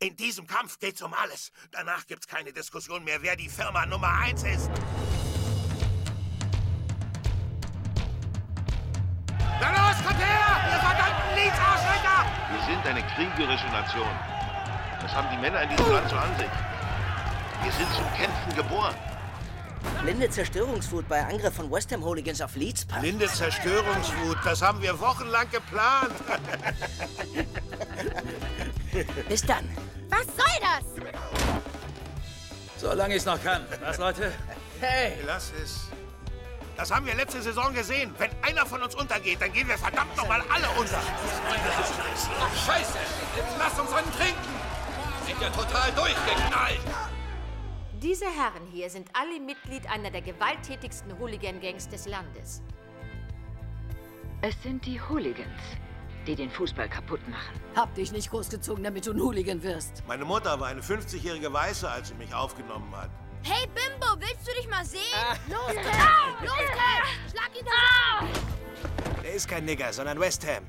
In diesem Kampf geht's um alles. Danach gibt's keine Diskussion mehr, wer die Firma Nummer eins ist. Na los, kommt her, ihr verdammten Leeds-Arschlöcher! Wir sind eine kriegerische Nation. Das haben die Männer in diesem Land so an sich. Wir sind zum Kämpfen geboren. Blinde Zerstörungswut bei Angriff von West Ham Hooligans auf Leeds Park. Blinde Zerstörungswut, das haben wir wochenlang geplant. Bis dann. Was soll das? Solange ich es noch kann. Was, Leute? Hey! Lass es. Das haben wir letzte Saison gesehen. Wenn einer von uns untergeht, dann gehen wir verdammt nochmal alle unter. Scheiße! Jetzt lass uns einen trinken! Sind ja total durchgeknallt! Diese Herren hier sind alle Mitglied einer der gewalttätigsten Hooligan-Gangs des Landes. Es sind die Hooligans, die den Fußball kaputt machen. Hab dich nicht großgezogen, damit du ein Hooligan wirst. Meine Mutter war eine 50-jährige Weiße, als sie mich aufgenommen hat. Hey Bimbo, willst du dich mal sehen? Los, Cat! Ah. Los, Cat! Schlag ihn doch! Er ist kein Nigger, sondern West Ham.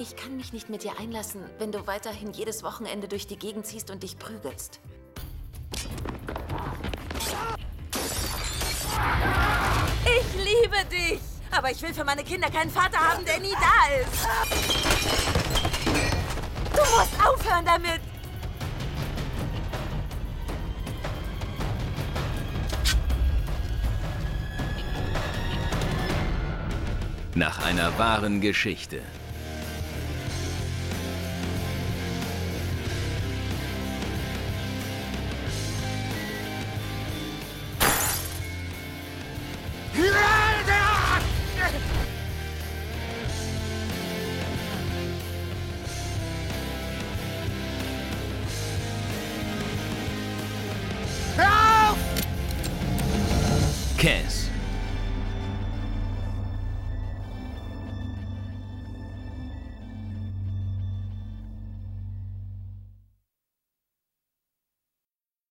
Ich kann mich nicht mit dir einlassen, wenn du weiterhin jedes Wochenende durch die Gegend ziehst und dich prügelst. Aber ich will für meine Kinder keinen Vater haben, der nie da ist. Du musst aufhören damit! Nach einer wahren Geschichte. Kiss.